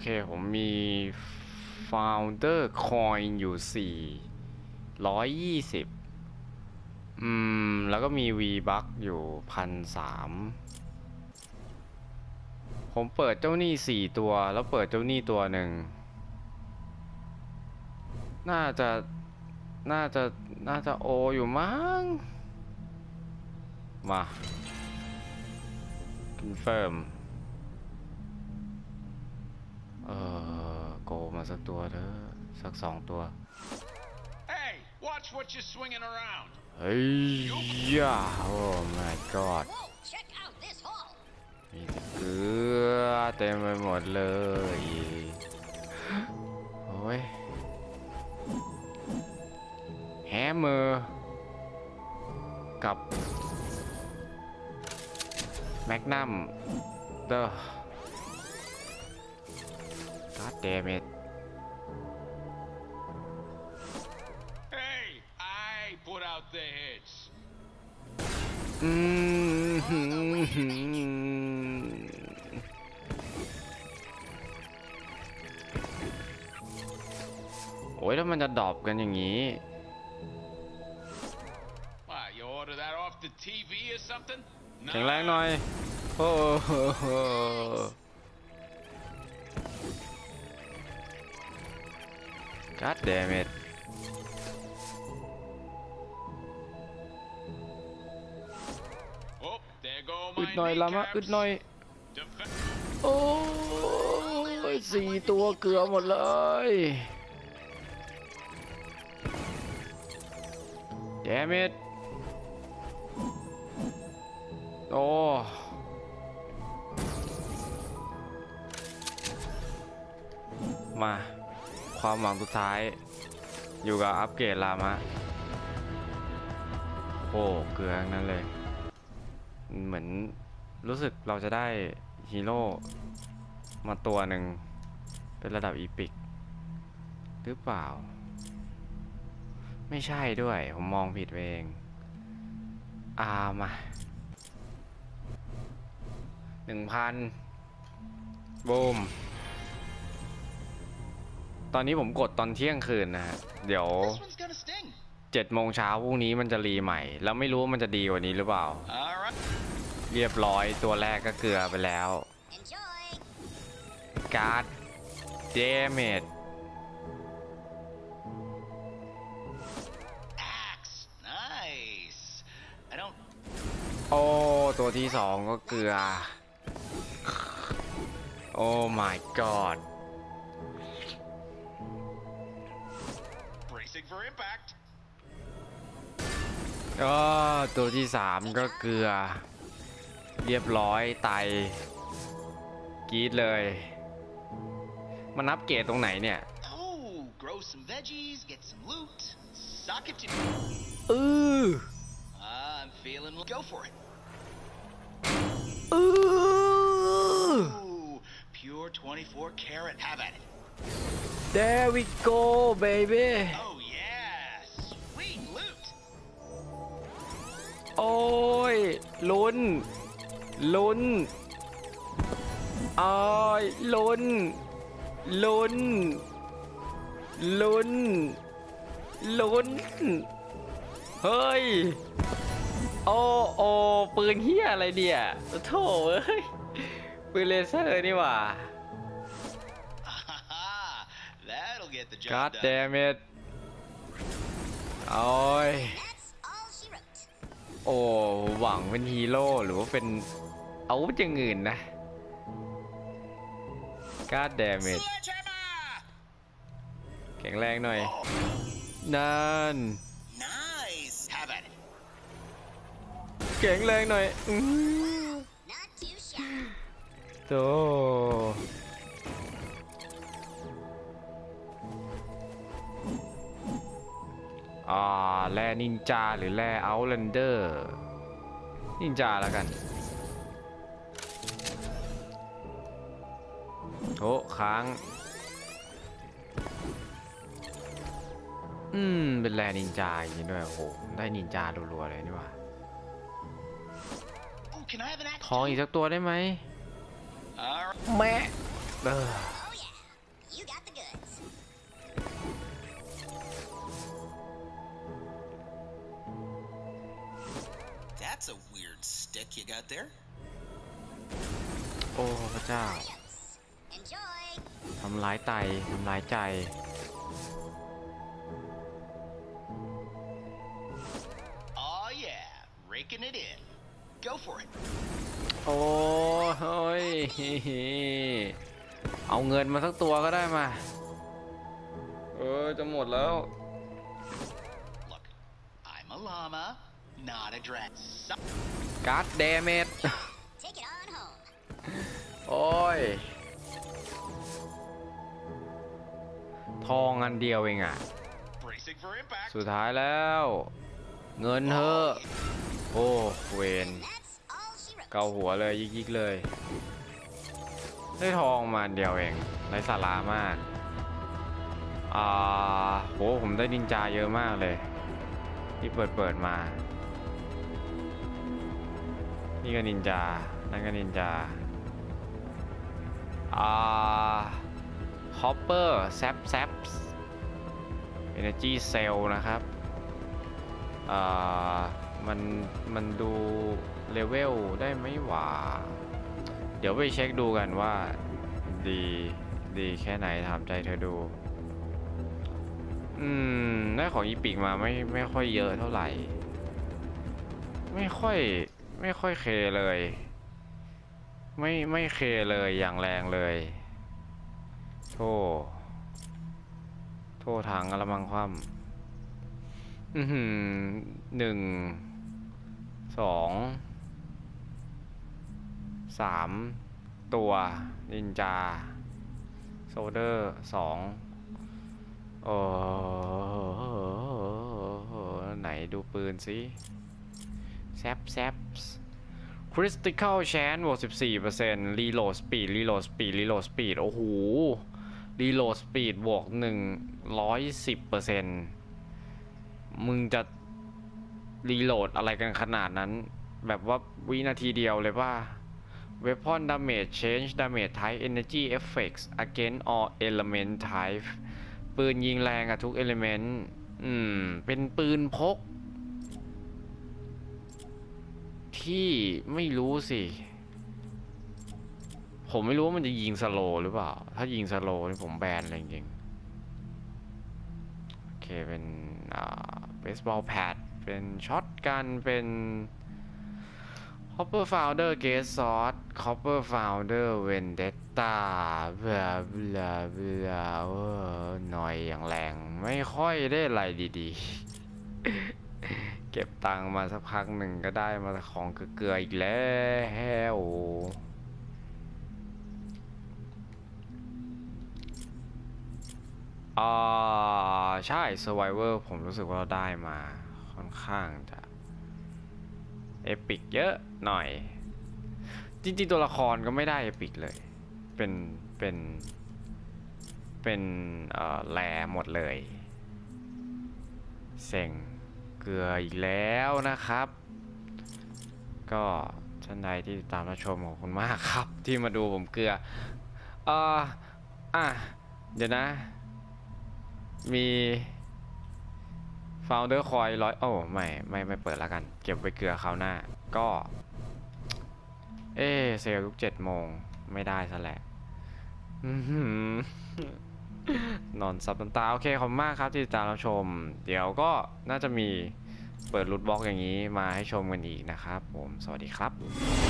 เค ผมมี founder coin อยู่ 420 อืม แล้วก็มี v buck อยู่พันสามผมเปิดเจ้าหนี้สี่ตัว แล้วเปิดเจ้าหนี้ตัวหนึ่ง น่าจะ น่าจะ น่าจะโออยู่มั้ง มา confirm มาสักตัวเถอะสักสองตัว Hey, watch what you're swinging around. เฮ้ยยาโอ้ my god Whoa, check out this haul. มีแต่เกลือเต็มไปหมดเลยโอ้ย hammerกับแมกนัมเด้อ God damn it put out the hits. อืมหืมหืมโอ้ยแล้วมันจะดรอปกันอย่างนี้ Why, you order that off the TV or something? แข็งแรงหน่อยโอ้โหกัดเดม it หน่อยละมะอึดหน่อยโอ้ยสี่ตัวเกลือหมดเลย damn it โอ้มา ความหวังสุดท้าย อยู่กับอัปเกรดลามะ โอ้ เกลือนั้นเลย เหมือน รู้สึกเราจะได้ฮีโร่มาตัวหนึ่ง เป็นระดับอีพิก หรือเปล่า ไม่ใช่ด้วย ผมมองผิดเองอามาหนึ่งพันบูม ตอนนี้ผมกดตอนเที่ยงคืนนะฮะ เดี๋ยวเจ็ดโมงเช้าพรุ่งนี้มันจะรีใหม่ แล้วไม่รู้ว่ามันจะดีกว่านี้หรือเปล่า All right. เรียบร้อยตัวแรกก็เกลือไปแล้ว Enjoy. การ์ดเดเมด Axe. Nice. I don't. โอ้ตัวที่สองก็เกลือ โอ้ my god Bracing for impact. ก็ตัวที่สามก็เกลือ เรียบร้อยไตกรีดเลย มันนับเกรดตรงไหนเนี่ย Oh, grow some veggies, get some loot. Sock it to. อือ I'm feeling. Go for it. อือ Ooh, pure 24 karat. Have at it. there we go baby Oh yeah, sweet loot. โอ้ยลุ้น ลุ้นโอ้ยลุ้นลุ้นลุ้นลุ้นเฮ้ย โอ้โอปืนเฮียอะไรเนี่ยโถ่เอ้ย ปืนเลเซอร์นี่หว่า That'll get the job God done. damn it โอ้ย That's all she wrote. โอ้หวังเป็นฮีโร่หรือว่าเป็น อาวุธอย่างอื่นนะ God damn it Sledgehammer! แข็งแรงหน่อย Oh, นั่น nice. Have at it. แข็งแรงหน่อยอื้อ Not too shabby. โตอ่าแร่นินจาหรือแร่เอาแลนเดอร์ นินจาแล้วกัน โอ้ค้าง อืม เป็นแรนินจาอย่างนี้ด้วย โอ้หได้นินจารัวๆเลยนี่ว่าทองอีกสักตัวได้ไหมแม่เออโอ้พระเจ้า ทำร้ายไตทำร้ายใจ Oh yeah, raking it in. Go for it. โอ้เฮ้ยเอาเงินมาสักตัวก็ได้มา เออจะหมดแล้ว Look, I'm a llama, not a dragon. So- God damn it Take it on home. โอ้ย ทองอันเดียวเองอะ Bracing for impact. สุดท้ายแล้ว เงินเถอะโอ้เวน That's all she wrote. เกาหัวเลยยิกๆเลย ได้ทองมาอันเดียวเองไรสาระมาก อ่าโหผมได้นินจาเยอะมากเลย ที่เปิดเปิดมา นี่ก็นินจา นั่นก็นินจา อ่า Zapper Zap Zap energy cell นะครับมันมันดูเลเวลได้ไหมหว่า เดี๋ยวไปเช็คดูกันว่าดีดีแค่ไหนถามใจเธอดู อืมได้ของอีปิกมาไม่ไม่ค่อยเยอะเท่าไหร่ ไม่ค่อยไม่ค่อยเคเลย ไม่ไม่เคเลยอย่างแรงเลย โธ่โธ่ถังกละมังคว่ำอือหือหนึ่ง สอง สาม ตัวนินจา soldier สองโอ้ไหนดูปืนสิ Zap Zap critical chance บวกสิบสี่เปอร์เซ็นต์ reload speed reload speed reload speed โอ้โห reload speed บวกหนึ่งร้อยสิบเปอร์เซ็นมึงจะ reload อะไรกันขนาดนั้น แบบว่าวินาทีเดียวเลยว่า Weapon Damage Change Damage Type Energy Effects Against All Element Type ปืนยิงแรงอะทุก Element อืม เป็นปืนพก ที่ไม่รู้สิ ผมไม่รู้ว่ามันจะยิง slow หรือเปล่า ถ้ายิง slow นี่ผมแบนเลยจริงๆโอเคเป็นอ่า baseball bat เป็น shotgun เป็น Copper Founder Gate Sword Copper Founder Vendetta บลาบลาบลาเออหน่อยอย่างแรง ไม่ค่อยได้อะไรดีๆ เก็บตังค์มาสักพักหนึ่งก็ได้มาของเกลืออีกแล้ว อ่าใช่ Survivor ผมรู้สึกว่าเราได้มาค่อนข้างจะ epic เยอะหน่อย จริงๆ ตัวละครก็ไม่ได้ epic เลย เป็น เป็น เป็นเอ่อ rare หมดเลยเซ็งเกลืออีกแล้วนะครับ ก็ท่านใดที่ตามรับชมขอบคุณมากครับ ที่มาดูผมเกลืออ่ออะเดี๋ยวนะ มี Founder Coin ร้อยโอ้ไม่ไม่ไม่เปิดแล้วกัน เก็บไว้เกลือคราวหน้า ก็ เอเซลล์ทุกเจ็ดโมงไม่ได้ซะแหละอื้อหือนอนซับน้ำตา โอเคขอบคุณมากครับที่ติดตามรับชม เดี๋ยวก็น่าจะมีเปิดรูทบล็อกอย่างนี้มาให้ชมกันอีกนะครับ ผมสวัสดีครับ